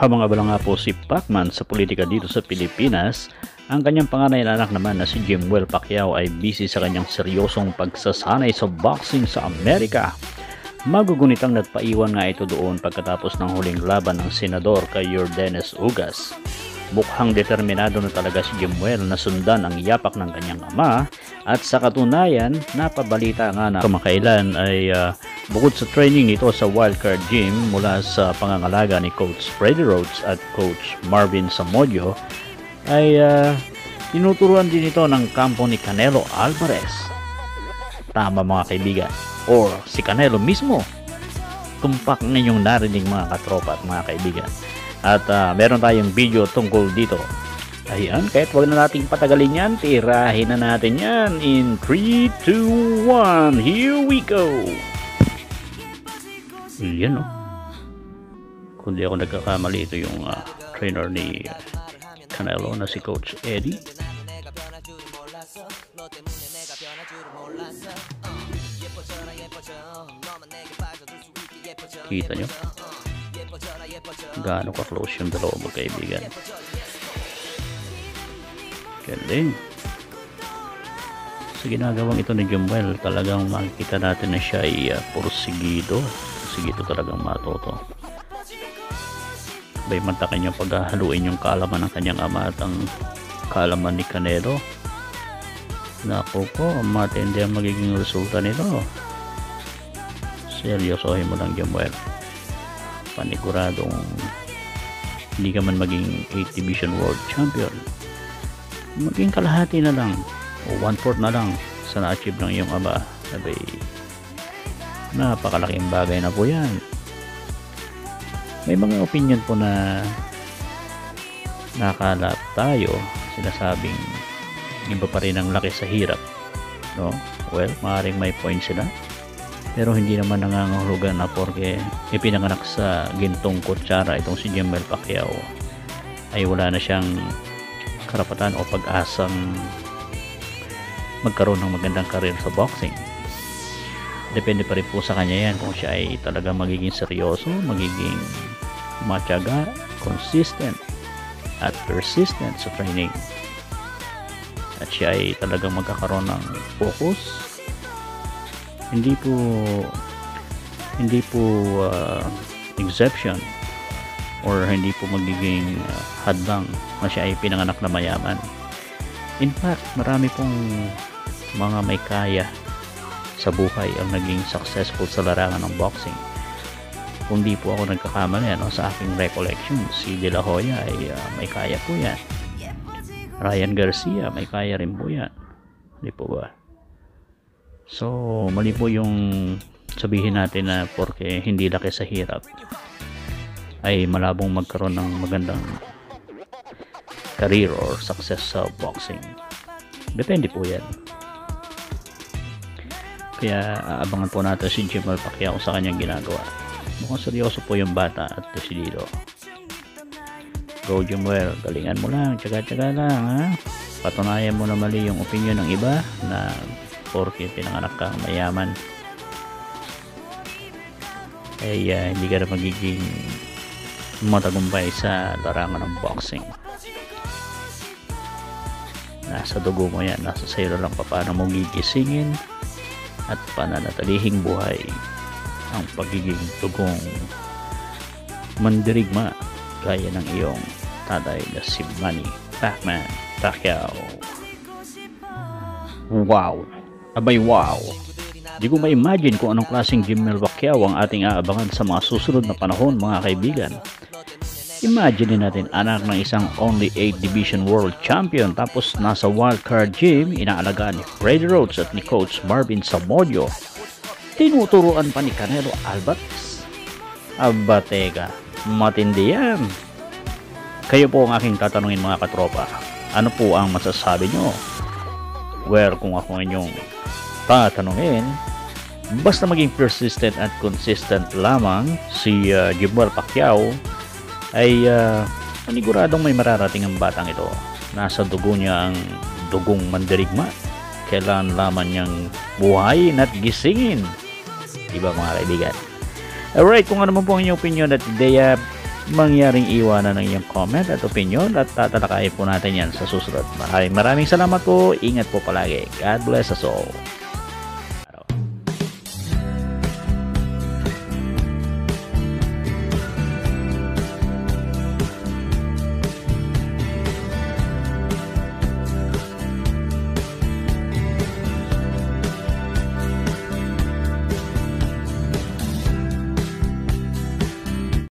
Habang abala nga po si Pacman sa politika dito sa Pilipinas, ang kanyang panganay na anak naman na si Jimwell Pacquiao ay busy sa kanyang seryosong pagsasanay sa boxing sa Amerika. Magugunitang nagpaiwan nga ito doon pagkatapos ng huling laban ng senador kay Yordenes Ugas. Mukhang determinado na talaga si Jimwell na sundan ang yapak ng kanyang ama at sa katunayan, napabalita nga na kamakailan ay uh, bukod sa training nito sa Wildcard Gym mula sa pangangalaga ni Coach Freddy Rhodes at Coach Marvin Samodio ay uh, tinuturuan din ito ng kampo ni Canelo Alvarez. Tama mga kaibigan or si Canelo mismo. Tumpak ninyong narinig mga katropa at mga kaibigan. At uh, meron tayong video tungkol dito. Ayan, kahit wag na nating patagalin yan, tirahin na natin yan in 3, 2, 1, here we go! Yan o. Oh. Kung ako nagkakamali, ito yung uh, trainer ni Canelo na si Coach Eddie. Kita nyo? Gaano ka-close yung dalawa magkaibigan. Galing. Sa ginagawang ito ni Jumwell, talagang makikita natin na siya ay uh, porsigido. Porsigido talagang matoto. Bay manta kanyang paghahaluin yung kaalaman ng kanyang ama at ang kaalaman ni Canelo. Naku po, matindi ang magiging resulta nito seryosohin mo lang Jamuel paniguradong hindi ka man maging 8 division world champion maging kalahati na lang o 1 4 na lang sa na-achieve ng iyong ama sabi napakalaking bagay na po yan. May mga opinion po na nakalap tayo. Sinasabing iba pa rin ang laki sa hirap no? Well maaaring may point sila. Pero hindi naman nangangahulugan na porke ipinanganak sa gintong kutsara itong si Jamel Pacquiao ay wala na siyang karapatan o pag-asang magkaroon ng magandang karir sa boxing depende pa rin po sa kanya yan kung siya ay talaga magiging seryoso magiging matyaga consistent at persistent sa training. At siya ay talagang magkakaroon ng focus. Hindi po hindi po uh, exception or hindi po magiging uh, hadlang na siya ay pinanganak na mayaman. In fact marami pong mga may kaya sa buhay ang naging successful sa larangan ng boxing kung di po ako nagkakamali ano, sa aking recollection si De La Hoya ay uh, may kaya po yan Ryan Garcia may kaya rin po yan hindi po ba So, mali po yung sabihin natin na porque hindi laki sa hirap ay malabong magkaroon ng magandang career or success sa boxing. Depende po yan. Kaya aabangan po natin si Jamal Pacquiao sa kanyang ginagawa. Mukhang seryoso po yung bata at decidido. Go Jamal, galingan mo lang, tsaga-tsaga lang ha. Patunayan mo na mali yung opinion ng iba na porque pinanganak kang mayaman ay uh, hindi ka na magiging matagumpay sa larangan ng boxing nasa dugo mo yan nasa sayo lang pa paano mo gigisingin at pananatalihing buhay ang pagiging tugong mandirigma gaya ng iyong tatay na si Manny Pacman Pacquiao wow Abay wow! Di ko ma-imagine kung anong klaseng Jimmy Pacquiao ang ating aabangan sa mga susunod na panahon mga kaibigan. Imagine natin anak ng isang only 8 division world champion tapos nasa wildcard gym inaalagaan ni Freddy Rhodes at ni coach Marvin Samodio. Tinuturuan pa ni Canelo Alvarez. Aba teka, matindi yan. Kayo po ang aking tatanungin mga katropa. Ano po ang masasabi nyo? Well, kung ako inyong tatanungin, basta maging persistent at consistent lamang si uh, Jimwell Pacquiao ay uh, paniguradong may mararating ang batang ito. Nasa dugo niya ang dugong mandirigma. Kailan laman niyang buhayin at gisingin. Diba mga kaibigan? Alright, kung ano man po ang inyong opinion at ideya, mangyaring iwanan ng iyong comment at opinion at tatalakayin po natin yan sa susunod. Maraming maraming salamat po. Ingat po palagi. God bless us all.